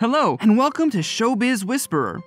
Hello, and welcome to Showbiz Whisperer,